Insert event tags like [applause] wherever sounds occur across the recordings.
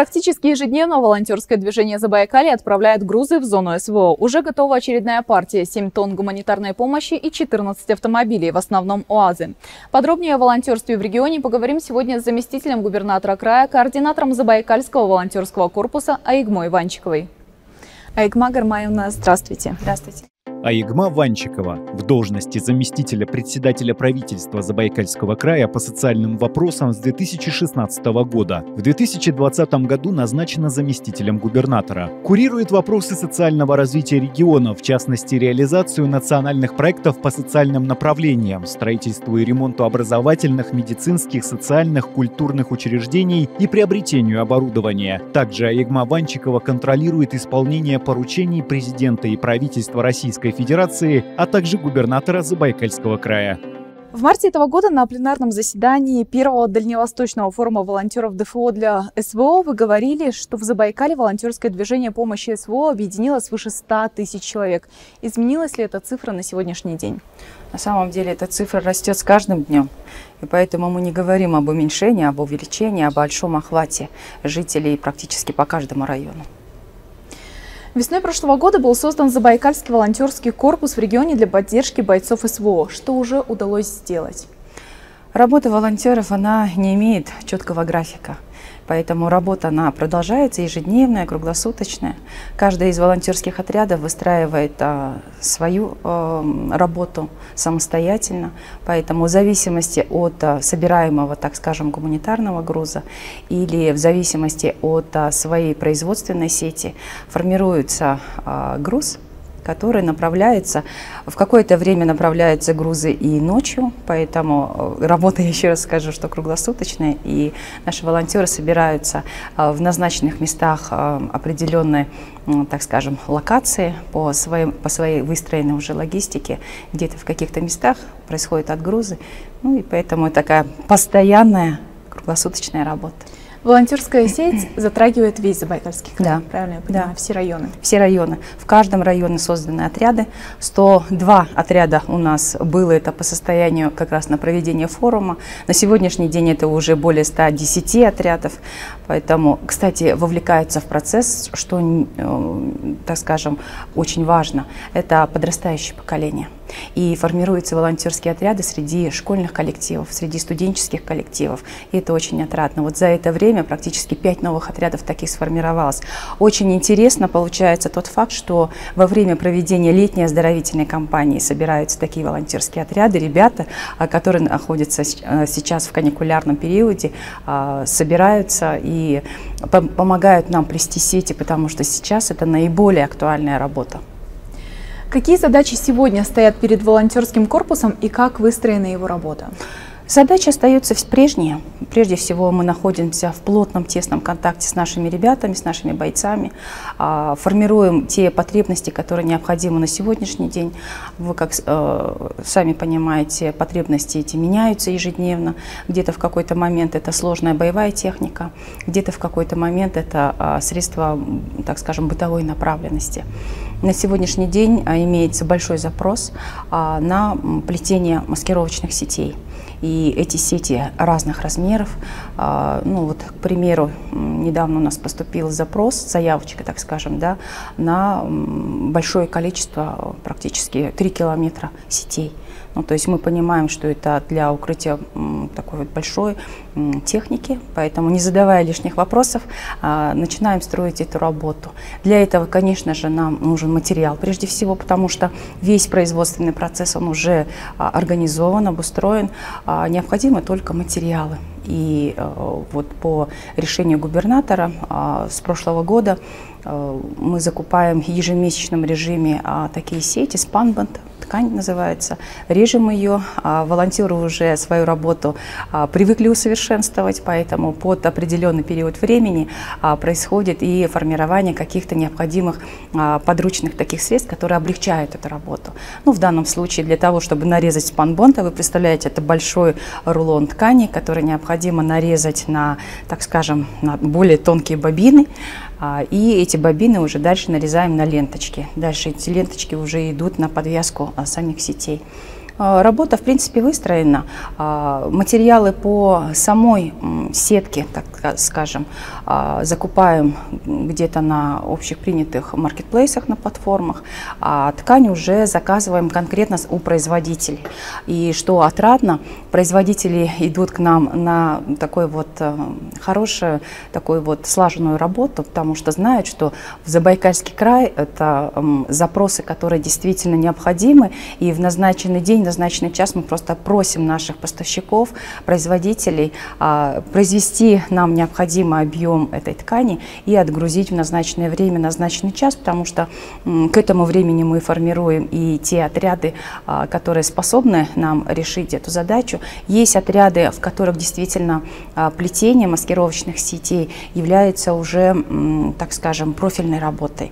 Практически ежедневно волонтерское движение Забайкалье отправляет грузы в зону СВО. Уже готова очередная партия – 7 тонн гуманитарной помощи и 14 автомобилей, в основном УАЗы. Подробнее о волонтерстве в регионе поговорим сегодня с заместителем губернатора края, координатором Забайкальского волонтерского корпуса Аигмой Иванчиковой. Аигма Гармаевна, здравствуйте. Здравствуйте. Аигма Ванчикова в должности заместителя председателя правительства Забайкальского края по социальным вопросам с 2016 года. В 2020 году назначена заместителем губернатора. Курирует вопросы социального развития региона, в частности реализацию национальных проектов по социальным направлениям, строительству и ремонту образовательных, медицинских, социальных, культурных учреждений и приобретению оборудования. Также Аигма Ванчикова контролирует исполнение поручений президента и правительства Российской Российской Федерации, а также губернатора Забайкальского края. В марте этого года на пленарном заседании первого дальневосточного форума волонтеров ДФО для СВО вы говорили, что в Забайкале волонтерское движение помощи СВО объединило свыше 100 тысяч человек. Изменилась ли эта цифра на сегодняшний день? На самом деле эта цифра растет с каждым днем. И поэтому мы не говорим об уменьшении, об увеличении, о большом охвате жителей практически по каждому району. Весной прошлого года был создан Забайкальский волонтерский корпус в регионе для поддержки бойцов СВО. Что уже удалось сделать? Работа волонтеров, она не имеет четкого графика. Поэтому работа она продолжается ежедневная, круглосуточная. Каждый из волонтерских отрядов выстраивает а, свою а, работу самостоятельно. Поэтому в зависимости от а, собираемого, так скажем, гуманитарного груза или в зависимости от а, своей производственной сети формируется а, груз который направляется, в какое-то время направляются грузы и ночью, поэтому э, работа, [laughs] еще раз скажу, что круглосуточная, и наши волонтеры собираются э, в назначенных местах э, определенной, так скажем, локации по, своим, по своей выстроенной уже логистике, где-то в каких-то местах происходят отгрузы, ну и поэтому такая постоянная круглосуточная работа. Волонтерская сеть затрагивает весь Забайкальский край, да. правильно я понимаю? Да. Все районы? Все районы. В каждом районе созданы отряды. 102 отряда у нас было это по состоянию как раз на проведение форума. На сегодняшний день это уже более 110 отрядов. Поэтому, кстати, вовлекаются в процесс, что, э, так скажем, очень важно. Это подрастающее поколение. И формируются волонтерские отряды среди школьных коллективов, среди студенческих коллективов. И это очень отрадно. Вот за это время практически пять новых отрядов таких сформировалось. Очень интересно получается тот факт, что во время проведения летней оздоровительной кампании собираются такие волонтерские отряды, ребята, а, которые находятся а, сейчас в каникулярном периоде, а, собираются и помогают нам плести сети, потому что сейчас это наиболее актуальная работа. Какие задачи сегодня стоят перед волонтерским корпусом и как выстроена его работа? Задачи остаются прежние. Прежде всего мы находимся в плотном, тесном контакте с нашими ребятами, с нашими бойцами, а, формируем те потребности, которые необходимы на сегодняшний день. Вы, как э, сами понимаете, потребности эти меняются ежедневно. Где-то в какой-то момент это сложная боевая техника, где-то в какой-то момент это а, средства, так скажем, бытовой направленности. На сегодняшний день а, имеется большой запрос на плетение маскировочных сетей. И эти сети разных размеров. А, ну вот, к примеру, недавно у нас поступил запрос, заявочка, так скажем, да, на большое количество, практически 3 километра сетей. Ну, то есть мы понимаем, что это для укрытия такой вот большой техники, поэтому не задавая лишних вопросов, а, начинаем строить эту работу. Для этого, конечно же, нам нужен материал прежде всего, потому что весь производственный процесс, он уже а, организован, обустроен, а необходимы только материалы. И э, вот по решению губернатора с прошлого года э, мы закупаем в ежемесячном режиме такие сети, спанбанд, ткань называется. Режем ее. А, волонтеры уже свою работу а, привыкли усовершенствовать, поэтому под определенный период времени а, происходит и формирование каких-то необходимых подручных таких средств, которые облегчают эту работу. Ну, в данном случае для того, чтобы нарезать спанбонта, вы представляете, это большой рулон ткани, который необходимо нарезать на, так скажем, на более тонкие бобины. А, и эти бобины уже дальше нарезаем на ленточки. Дальше эти ленточки уже идут на подвязку а, самих сетей. А, работа, в принципе, выстроена. А, материалы по самой сетке, так скажем, а, закупаем где-то на общих принятых маркетплейсах, на платформах, а ткань уже заказываем конкретно у производителей. И что отрадно, производители идут к нам на такой вот э, хорошую, такую вот слаженную работу, потому что знают, что в Забайкальский край это запросы, которые действительно необходимы, и в назначенный день, назначенный час мы просто просим наших поставщиков, производителей а, произвести нам необходимый объем этой ткани и отгрузить в назначенное время, назначенный час, потому что к этому времени мы формируем и те отряды, а, которые способны нам решить эту задачу. Есть отряды, в которых действительно а, плетение маскировочных сетей является уже, так скажем, профильной работой.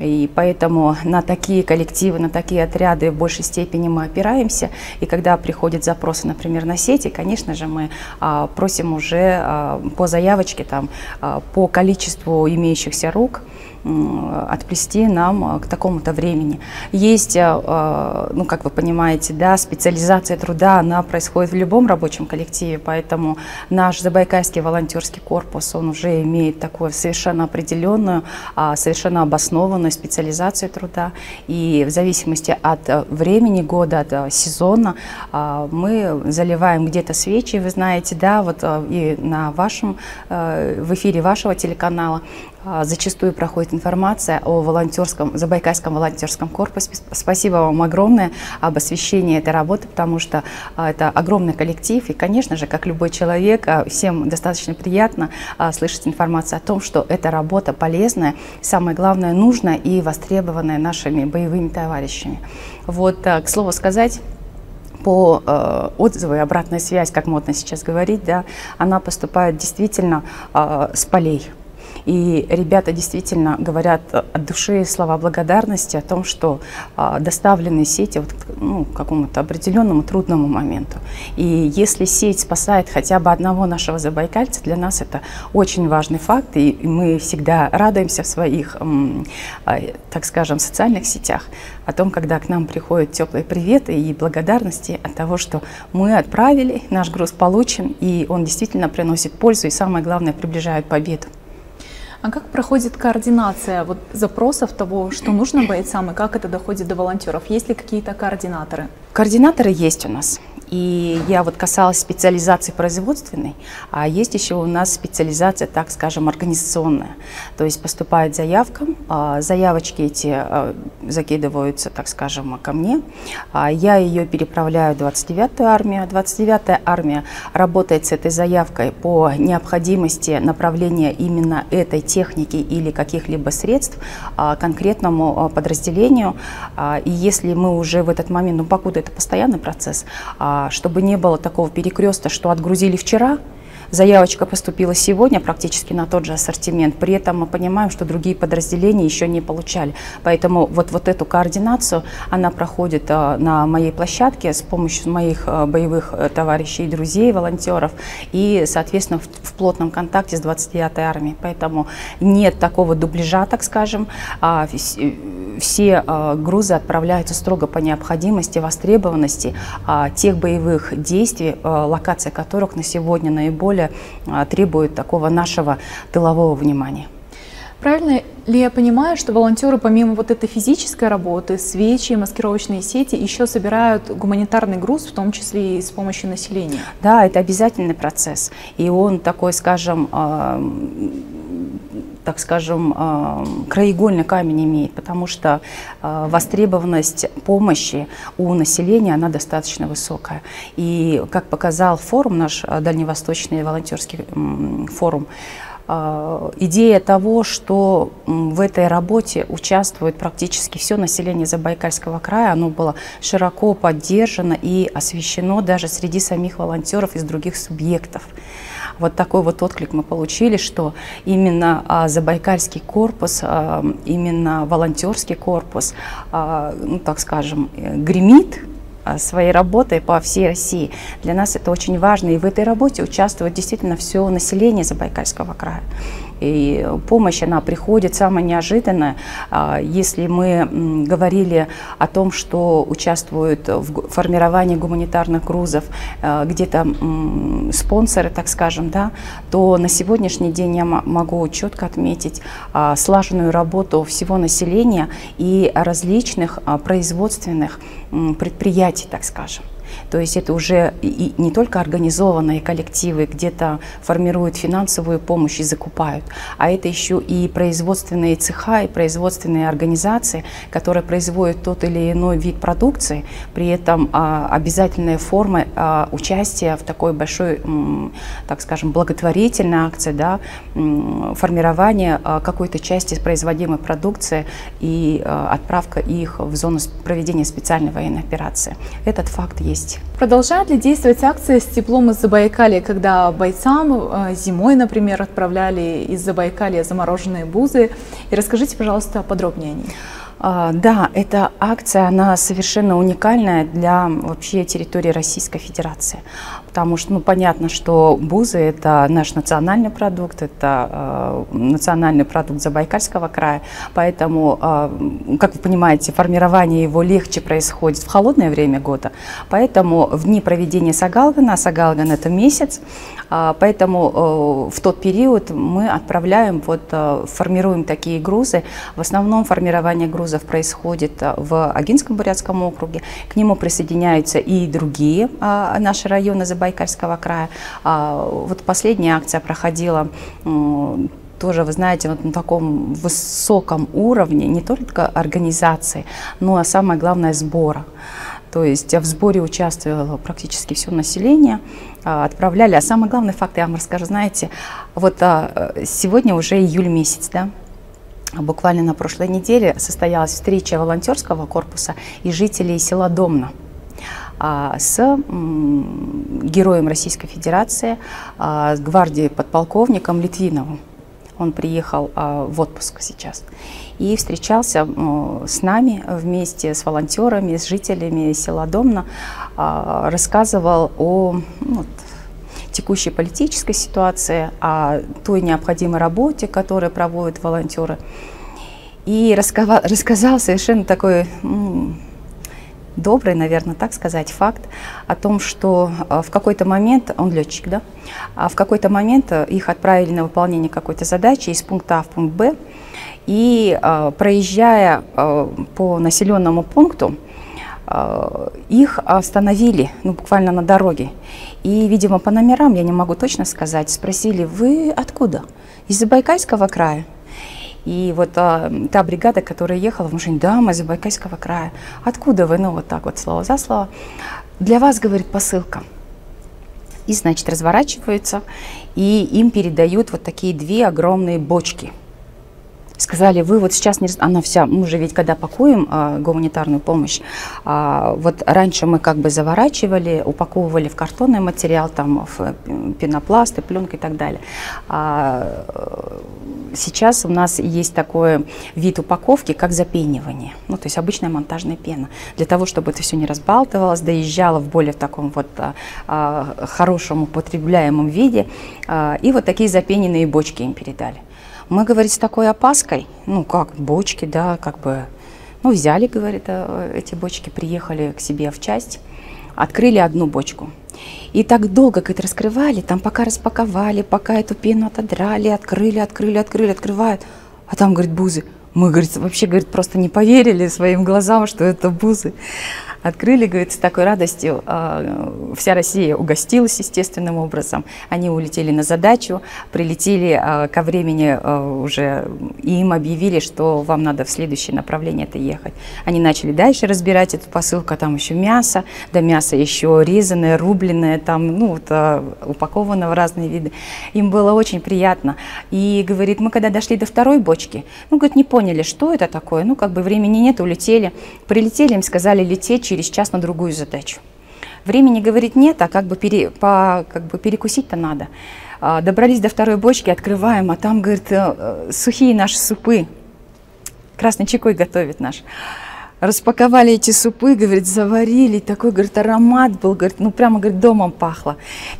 И поэтому на такие коллективы, на такие отряды в большей степени мы опираемся. И когда приходят запросы, например, на сети, конечно же, мы а, просим уже а, по заявочке, там, а, по количеству имеющихся рук, отплести нам к такому-то времени. Есть, ну, как вы понимаете, да, специализация труда, она происходит в любом рабочем коллективе, поэтому наш Забайкальский волонтерский корпус, он уже имеет такую совершенно определенную, совершенно обоснованную специализацию труда, и в зависимости от э, времени года, от э, сезона э, мы заливаем где-то свечи, вы знаете, да, вот и на вашем, в эфире вашего телеканала а, зачастую проходит информация о волонтерском, Забайкальском волонтерском корпусе. Спасибо вам огромное об освещении этой работы, потому что а, это огромный коллектив. И, конечно же, как любой человек, а, всем достаточно приятно слышать информацию о том, что эта работа полезная, самое главное, нужная и востребованная нашими боевыми товарищами. Вот, к слову сказать, по э, отзыву обратная связь, как модно сейчас говорить, да, она поступает действительно э, с полей. И ребята действительно говорят от души слова благодарности о том, что а, доставлены сети вот, ну, к какому-то определенному трудному моменту. И если сеть спасает хотя бы одного нашего забайкальца, для нас это очень важный факт, и мы всегда радуемся в своих, а, так скажем, социальных сетях о том, когда к нам приходят теплые приветы и благодарности от того, что мы отправили, наш груз получен, и он действительно приносит пользу и, самое главное, приближает победу. А как проходит координация вот запросов того, что нужно бойцам, и как это доходит до волонтеров? Есть ли какие-то координаторы? Координаторы есть у нас. И я вот касалась специализации производственной, а есть еще у нас специализация, так скажем, организационная. То есть поступает заявка, а, заявочки эти а, закидываются, так скажем, ко мне. А, я ее переправляю в 29-ю армию. 29-я армия работает с этой заявкой по необходимости направления именно этой техники или каких-либо средств конкретному подразделению. И если мы уже в этот момент, ну покуда это постоянный процесс, чтобы не было такого перекреста, что отгрузили вчера, Заявочка поступила сегодня практически на тот же ассортимент. При этом мы понимаем, что другие подразделения еще не получали. Поэтому вот, вот эту координацию, она проходит э, на моей площадке с помощью моих э, боевых э, товарищей, друзей, волонтеров и, соответственно, в, в плотном контакте с 29-й армией. Поэтому нет такого дубляжа, так скажем. А, все грузы отправляются строго по необходимости, востребованности а, тех боевых действий, локация которых на сегодня наиболее более а, требует такого нашего тылового внимания. Правильно ли я понимаю, что волонтеры помимо вот этой физической работы, свечи, маскировочные сети, еще собирают гуманитарный груз, в том числе и с помощью населения? Да, это обязательный процесс. И он такой, скажем, а, так скажем, э, краеугольный камень имеет, потому что э, востребованность помощи у населения, она достаточно высокая. И, как показал форум, наш э, Дальневосточный волонтерский форум, идея того, что в этой работе участвует практически все население Забайкальского края, оно было широко поддержано и освещено даже среди самих волонтеров из других субъектов вот такой вот отклик мы получили, что именно а, Забайкальский корпус, а, именно волонтерский корпус, а, ну так скажем, э, гремит а, своей работой по всей России. Для нас это очень важно. И в этой работе участвует действительно все население Забайкальского края. И помощь, она приходит самая неожиданная. А, если мы говорили о том, что участвуют в формировании гуманитарных грузов а, где-то спонсоры, так скажем, да, то на сегодняшний день я могу четко отметить а, слаженную работу всего населения и различных производственных предприятий, так скажем. То есть это уже и не только организованные коллективы где-то формируют финансовую помощь и закупают, а это еще и производственные цеха и производственные организации, которые производят тот или иной вид продукции, при этом а, обязательная форма а, участия в такой большой, так скажем, благотворительной акции, да, формирование а, какой-то части производимой продукции и а, отправка их в зону проведения специальной военной операции. Этот факт есть. Продолжает ли действовать акция с теплом из Забайкалья, когда бойцам э, зимой, например, отправляли из Забайкалья замороженные бузы? И расскажите, пожалуйста, подробнее о ней. А, да, эта акция, она совершенно уникальная для вообще территории Российской Федерации. Потому что, ну, понятно, что бузы – это наш национальный продукт, это э, национальный продукт Забайкальского края. Поэтому, э, как вы понимаете, формирование его легче происходит в холодное время года. Поэтому в дни проведения Сагалгана, а Сагалган – это месяц, э, поэтому э, в тот период мы отправляем, вот, э, формируем такие грузы. В основном формирование грузов грузов происходит э, в Агинском Бурятском округе. К нему присоединяются и другие а, наши районы Забайкальского края. А, вот последняя акция проходила тоже, вы знаете, вот на таком высоком уровне не только организации, но и самое главное сбора. То есть в сборе участвовало практически все население, а, отправляли. А самый главный факт, я вам расскажу, знаете, вот сегодня уже июль месяц, да, Буквально на прошлой неделе состоялась встреча волонтерского корпуса и жителей села Домна а, с героем Российской Федерации, а, с гвардией подполковником Литвиновым. Он приехал а, в отпуск сейчас и встречался с нами вместе с волонтерами, с жителями села Домна, рассказывал о ну, текущей политической ситуации, о той необходимой работе, которую проводят волонтеры. И рассказал, рассказал совершенно такой добрый, наверное, так сказать, факт о том, что э, в какой-то момент, он летчик, да, а в какой-то момент э, их отправили на выполнение какой-то задачи из пункта А в пункт Б, и э, проезжая по населенному пункту, их остановили, ну, буквально на дороге. И, видимо, по номерам, я не могу точно сказать, спросили, вы откуда? Из Забайкальского края? И вот а, та бригада, которая ехала в машине, да, мы из Забайкальского края. Откуда вы? Ну, вот так вот, слово за слово. Для вас, говорит, посылка. И, значит, разворачиваются, и им передают вот такие две огромные бочки – сказали, вы вот сейчас не... Она вся, мы же ведь когда пакуем а, гуманитарную помощь, а, вот раньше мы как бы заворачивали, упаковывали в картонный материал, там, в пенопласт, и пленка и так далее. А, сейчас у нас есть такой вид упаковки, как запенивание, ну, то есть обычная монтажная пена. Для того, чтобы это все не разбалтывалось, доезжало в более таком вот а, а, хорошем употребляемом виде. А, и вот такие запененные бочки им передали. Мы, говорит, с такой опаской, ну, как бочки, да, как бы, ну, взяли, говорит, э, эти бочки, приехали к себе в часть, открыли одну бочку. И так долго, говорит, раскрывали, там пока распаковали, пока эту пену отодрали, открыли, открыли, открыли, открывают. А там, говорит, бузы. Мы, говорит, вообще, говорит, просто не поверили своим глазам, что это бузы открыли, говорит, с такой радостью. А, вся Россия угостилась естественным образом. Они улетели на задачу, прилетели а, ко времени а, уже, и им объявили, что вам надо в следующее направление это ехать. Они начали дальше разбирать эту посылку, там еще мясо, да мясо еще резаное, рубленное, там, ну, вот, упаковано в разные виды. Им было очень приятно. И, говорит, мы когда дошли до второй бочки, ну, говорит, не поняли, что это такое, ну, как бы времени нет, улетели. Прилетели, им сказали лететь через час на другую задачу. Времени, говорит, нет, а как бы, пере, по, как бы перекусить-то надо. А, добрались до второй бочки, открываем, а там, говорит, э, сухие наши супы. Красный чекой готовит наш. Распаковали эти супы, говорит, заварили, такой, говорит, аромат был, говорит, ну прямо, говорит, домом пахло.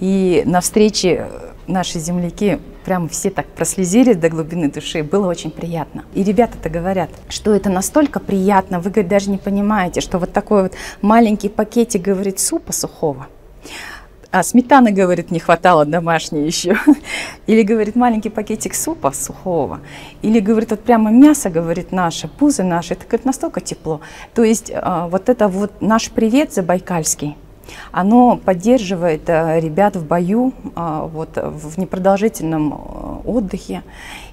И на встрече наши земляки прямо все так прослезились до глубины души, было очень приятно. И ребята-то говорят, что это настолько приятно, вы, говорит, даже не понимаете, что вот такой вот маленький пакетик, говорит, супа сухого, а сметаны, говорит, не хватало домашней еще. [laughs] Или, говорит, маленький пакетик супа сухого. Или, говорит, вот прямо мясо, говорит, наше, пузы наши. Это, говорит, настолько тепло. То есть а, вот это вот наш привет забайкальский, оно поддерживает а, ребят в бою, а, вот, в непродолжительном отдыхе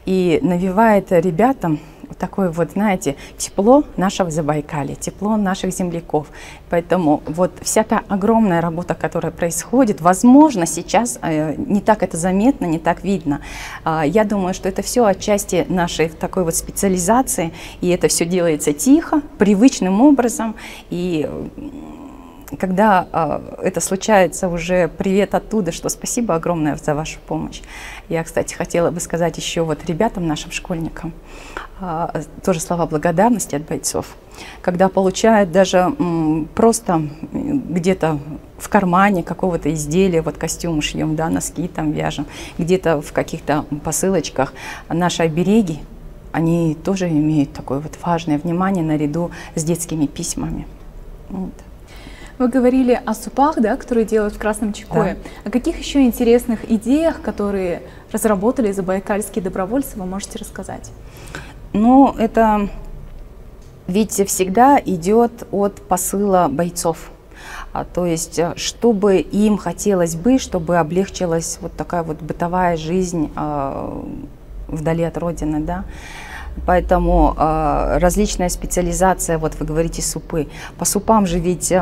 и навевает ребятам такое вот, знаете, тепло нашего Забайкалья, тепло наших земляков. Поэтому вот вся та огромная работа, которая происходит, возможно, сейчас э, не так это заметно, не так видно. Э, я думаю, что это все отчасти нашей такой вот специализации, и это все делается тихо, привычным образом, и когда э, это случается уже привет оттуда, что спасибо огромное за вашу помощь. Я, кстати, хотела бы сказать еще вот ребятам, нашим школьникам, э, тоже слова благодарности от бойцов. Когда получают даже м, просто где-то в кармане какого-то изделия, вот костюмы шьем, да, носки там вяжем, где-то в каких-то посылочках наши обереги, они тоже имеют такое вот важное внимание наряду с детскими письмами. Вот. Вы говорили о супах, да, которые делают в Красном Чекое. Да. О каких еще интересных идеях, которые разработали забайкальские добровольцы, вы можете рассказать? Ну, это ведь всегда идет от посыла бойцов. А, то есть, э, чтобы им хотелось бы, чтобы облегчилась вот такая вот бытовая жизнь э, вдали от родины, да. Поэтому э, различная специализация, вот вы говорите супы. По супам же ведь э,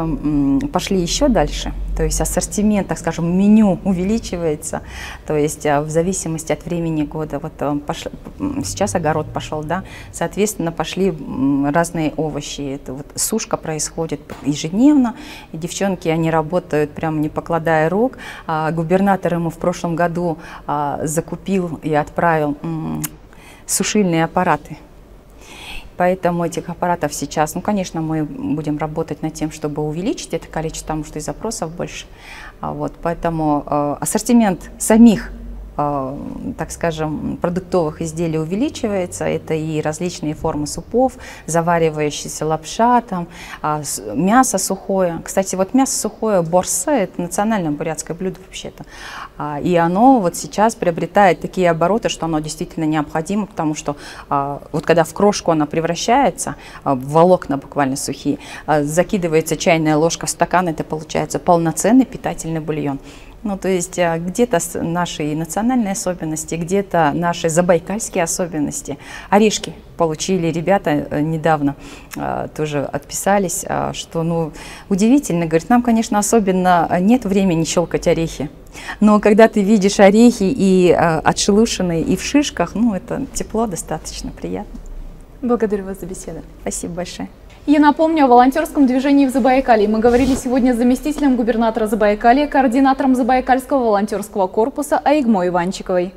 пошли еще дальше. То есть ассортимент, так скажем, меню [laughs] увеличивается. То есть э, в зависимости от времени года. Вот э, пош... сейчас огород пошел, да, соответственно, пошли разные овощи. Это вот сушка происходит ежедневно. И девчонки, они работают прям не покладая рук. А губернатор ему в прошлом году а, закупил и отправил сушильные аппараты. Поэтому этих аппаратов сейчас, ну, конечно, мы будем работать над тем, чтобы увеличить это количество, потому что и запросов больше. А вот, поэтому э, ассортимент самих так скажем, продуктовых изделий увеличивается. Это и различные формы супов, заваривающаяся лапша, там, а, мясо сухое. Кстати, вот мясо сухое, борса, это национальное бурятское блюдо вообще-то. А, и оно вот сейчас приобретает такие обороты, что оно действительно необходимо, потому что а, вот когда в крошку она превращается, волокна буквально сухие, закидывается чайная ложка в стакан, это получается полноценный питательный бульон. Ну, то есть а, где-то наши национальные особенности, где-то наши забайкальские особенности. Орешки получили ребята э, недавно, а, тоже отписались, а, что, ну, удивительно, говорит, нам, конечно, особенно нет времени щелкать орехи. Но когда ты видишь орехи и отшелушенные, и в шишках, ну, это тепло достаточно приятно. Благодарю вас за беседу. Спасибо большое. Я напомню о волонтерском движении в Забайкалье. Мы говорили сегодня с заместителем губернатора Забайкалья, координатором Забайкальского волонтерского корпуса Аигмо Иванчиковой.